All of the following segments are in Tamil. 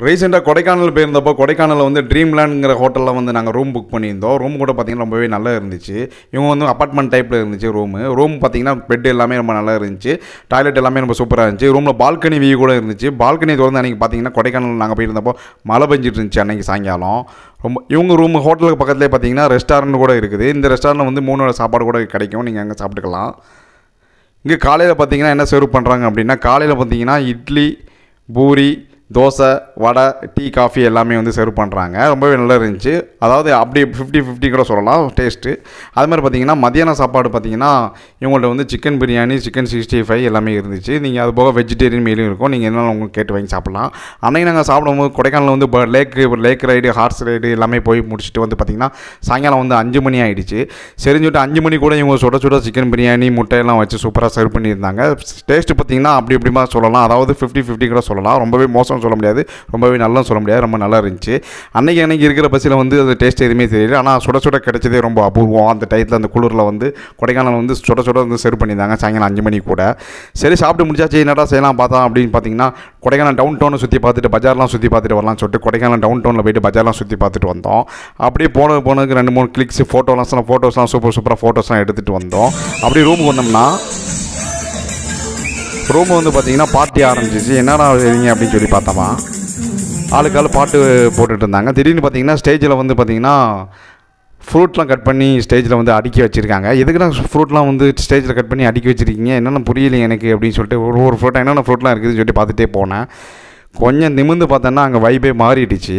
ரீசெண்டாக கொடைக்கானல் போயிருந்தப்போ கொடைக்கானலில் வந்து ட்ரீம்லேண்டுங்கிற ஹோட்டலில் வந்து நாங்கள் ரூம் புக் பண்ணியிருந்தோம். ரூம் கூட பார்த்திங்கன்னா ரொம்பவே நல்லா இருந்துச்சு. இவங்க வந்து அப்பார்ட்மெண்ட் டைப்பில் இருந்துச்சு ரூமு ரூம் பார்த்திங்கன்னா பெட் எல்லாமே ரொம்ப நல்லா இருந்துச்சு. டாய்லெட் எல்லாமே ரொம்ப சூப்பராக இருந்துச்சு. ரூமில் பால்கனி வியூ கூட இருந்துச்சு. பால்கனி திறந்து அன்றைக்கி பார்த்தீங்கன்னா கொடைக்கானல் நாங்கள் போயிருந்தப்போ மழை பெஞ்சிட்டு இருந்துச்சு அன்றைக்கி சாயங்காலம். ரொம்ப இவங்க ரூம் ஹோட்டலுக்கு பக்கத்துலேயே பார்த்தீங்கன்னா ரெஸ்டாரண்ட் கூட இருக்குது. இந்த ரெஸ்டாரண்ட் வந்து மூணு வேளை சாப்பாடு கூட கிடைக்கும். நீங்கள் அங்கே சாப்பிட்டுக்கலாம். இங்கே காலையில் பார்த்தீங்கன்னா என்ன சர்வ் பண்ணுறாங்க அப்படின்னா காலையில் பார்த்தீங்கன்னா இட்லி பூரி தோசை வடை டீ காஃபி எல்லாமே வந்து சர்வ் பண்ணுறாங்க ரொம்பவே நல்லா இருந்துச்சு. அதாவது அப்படி ஃபிஃப்டி ஃபிஃப்டி கூட சொல்லலாம் டேஸ்ட்டு அது மாதிரி பார்த்தீங்கன்னா மதியான சாப்பாடு பார்த்தீங்கன்னா இவங்கள்ட்ட வந்து chicken biryani chicken sixty five எல்லாமே இருந்துச்சு. நீங்கள் அது போக வெஜிடேரியன் மீலும் இருக்கும். நீங்கள் என்ன உங்களுக்கு கேட்டு வாங்கி சாப்பிட்லாம். அன்னைக்கு நாங்கள் சாப்பிடும்போது கொடைக்கானலில் வந்து lake lake lake ride horse ride எல்லாமே போய் முடிச்சுட்டு வந்து பார்த்திங்கன்னா சாயங்காலம் வந்து அஞ்சு மணி ஆகிடுச்சு சரின்னு சொல்லிட்டு அஞ்சு மணி கூட இவங்க சுட சுட சிக்கன் பிரியாணி முட்டையெல்லாம் வச்சு சூப்பராக சர்வ் பண்ணியிருந்தாங்க. டேஸ்ட்டு பார்த்தீங்கன்னா அப்படி இப்படிமா சொல்லலாம். அதாவது ஃபிஃப்டி ஃபிஃப்டி கூட சொல்லலாம். ரொம்பவே மோசம் சொல்ல முடியாது. ரொம்பவே நல்லா சொல்ல முடியாது. ரொம்ப நல்லா இருந்துச்சு. அன்னைக்கு அன்னைக்கு இருக்கிற பஸ்ஸில் வந்து அது டேஸ்ட் எதுவுமே தெரியல. ஆனால் சுட சுட கிடைச்சதே ரொம்ப அபூர்வம். அந்த டயத்தில் அந்த குளிரில் வந்து கொடைக்கானல் வந்து சுட சுட வந்து சர்வ் பண்ணியிருந்தாங்க. சாயங்காலம் அஞ்சு மணி கூட. சரி சாப்பிட்டு முடிச்சாச்சு. என்னடா செய்யலாம் பார்த்தா அப்படின்னு பார்த்தீங்கன்னா கொடைக்கானல் டவுன் டவுனை சுற்றி பார்த்துட்டு பஜார்லாம் சுற்றி பார்த்துட்டு வரலாம்னு சொல்லிட்டு கொடைக்கானல் டவுன் டவுனில் போயிட்டு பஜார்லாம் சுற்றி பார்த்துட்டு வந்தோம். அப்படியே போன போனதுக்கு ரெண்டு மூணு கிளிக்ஸ் ஃபோட்டோலாம் ஃபோட்டோஸ்லாம் சூப்பர் சூப்பராக ஃபோட்டோஸ்லாம் எடுத்துகிட்டு வந்தோம். அப்படியே ரூமுக்கு வந்தோம்னா ரூம் வந்து பார்த்தீங்கன்னா பார்ட்டி ஆரம்பிச்சிச்சு. என்னடா செய்வீங்க அப்படின்னு சொல்லி பார்த்தோமா ஆளுக்கு ஆள் பாட்டு போட்டுட்டு இருந்தாங்க திடீர்னு பார்த்தீங்கன்னா ஸ்டேஜில் வந்து பார்த்தீங்கன்னா ஃப்ரூட்லாம் கட் பண்ணி ஸ்டேஜில் வந்து அடுக்கி வச்சுருக்காங்க. எதுக்குடா ஃப்ரூட்லாம் வந்து ஸ்டேஜில் கட் பண்ணி அடுக்கி வச்சுருக்கீங்க? என்னென்ன புரியல எனக்கு? அப்படின்னு சொல்லிட்டு ஒரு ஒரு ஃப்ரூட்டாக என்னென்ன ஃப்ரூட்லாம் இருக்குதுன்னு சொல்லி பார்த்துட்டே போனேன். கொஞ்சம் நிமிர்ந்து பார்த்தோன்னா அங்கே வைபே மாறிடுச்சு.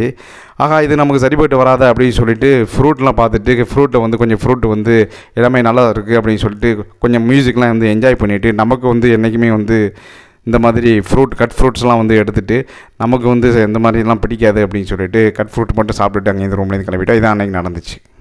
ஆகா இது நமக்கு சரிப்பட்டு வராத அப்படின்னு சொல்லிட்டு ஃப்ரூட்லாம் பார்த்துட்டு ஃப்ரூட்டை வந்து கொஞ்சம் ஃப்ரூட் வந்து எல்லாமே நல்லா இருக்குது அப்படின்னு சொல்லிட்டு கொஞ்சம் மியூசிக்லாம் வந்து என்ஜாய் பண்ணிவிட்டு நமக்கு வந்து என்றைக்குமே வந்து இந்த மாதிரி ஃப்ரூட் கட் ஃப்ரூட்ஸ்லாம் வந்து எடுத்துகிட்டு நமக்கு வந்து இந்த மாதிரிலாம் பிடிக்காது அப்படின்னு சொல்லிட்டு கட் ஃப்ரூட் மட்டும் சாப்பிட்டுட்டு அங்கே இந்த ரூம்லேருந்து கிளம்பிட்டோம். இதான் அன்றைக்கி நடந்துச்சு.